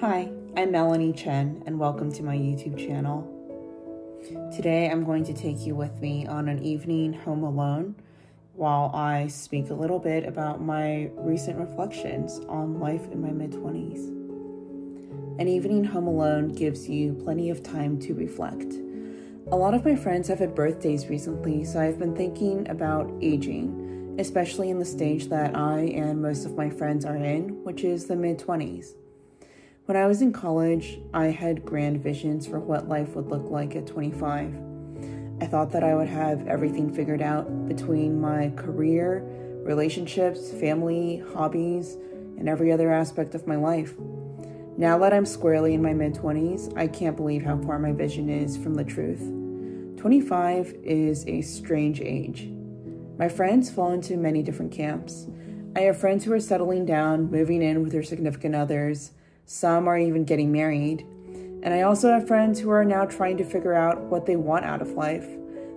Hi, I'm Melanie Chen, and welcome to my YouTube channel. Today I'm going to take you with me on an evening home alone while I speak a little bit about my recent reflections on life in my mid 20s. An evening home alone gives you plenty of time to reflect. A lot of my friends have had birthdays recently, so I've been thinking about aging, especially in the stage that I and most of my friends are in, which is the mid 20s. When I was in college, I had grand visions for what life would look like at 25. I thought that I would have everything figured out between my career, relationships, family, hobbies, and every other aspect of my life. Now that I'm squarely in my mid 20s, I can't believe how far my vision is from the truth. 25 is a strange age. My friends fall into many different camps. I have friends who are settling down, moving in with their significant others, some are even getting married. And I also have friends who are now trying to figure out what they want out of life.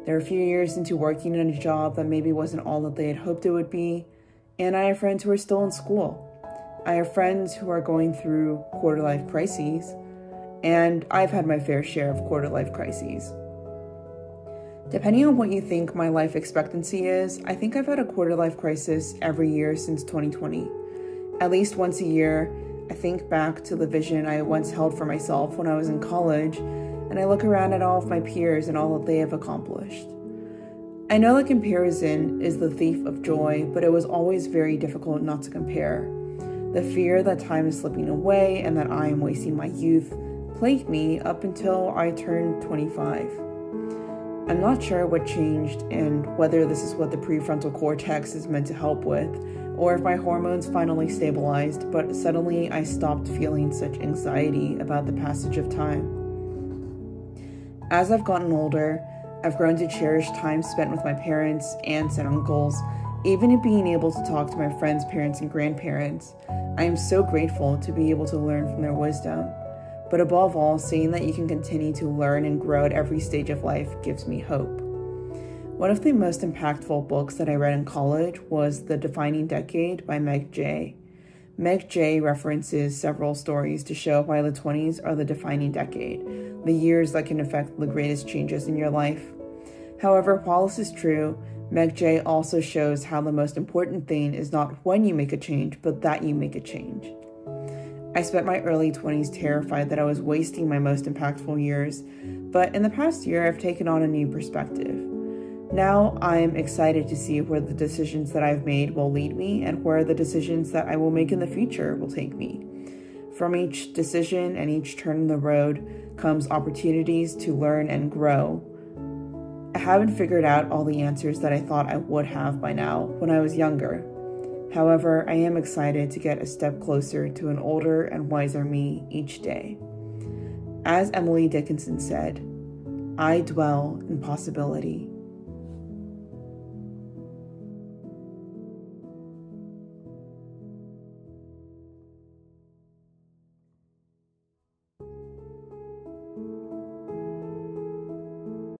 They're a few years into working in a job that maybe wasn't all that they had hoped it would be. And I have friends who are still in school. I have friends who are going through quarter life crises. And I've had my fair share of quarter life crises. Depending on what you think my life expectancy is, I think I've had a quarter life crisis every year since 2020. At least once a year, I think back to the vision I once held for myself when I was in college, and I look around at all of my peers and all that they have accomplished. I know that comparison is the thief of joy, but it was always very difficult not to compare. The fear that time is slipping away and that I am wasting my youth plagued me up until I turned 25. I'm not sure what changed and whether this is what the prefrontal cortex is meant to help with, or if my hormones finally stabilized, but suddenly I stopped feeling such anxiety about the passage of time. As I've gotten older, I've grown to cherish time spent with my parents, aunts, and uncles, even in being able to talk to my friends' parents and grandparents. I am so grateful to be able to learn from their wisdom. But above all, seeing that you can continue to learn and grow at every stage of life gives me hope. One of the most impactful books that I read in college was The Defining Decade by Meg Jay. Meg Jay references several stories to show why the 20s are the defining decade, the years that can affect the greatest changes in your life. However, while this is true, Meg Jay also shows how the most important thing is not when you make a change, but that you make a change. I spent my early 20s terrified that I was wasting my most impactful years, but in the past year, I've taken on a new perspective. Now I am excited to see where the decisions that I've made will lead me and where the decisions that I will make in the future will take me. From each decision and each turn in the road comes opportunities to learn and grow. I haven't figured out all the answers that I thought I would have by now when I was younger, However, I am excited to get a step closer to an older and wiser me each day. As Emily Dickinson said, I dwell in possibility.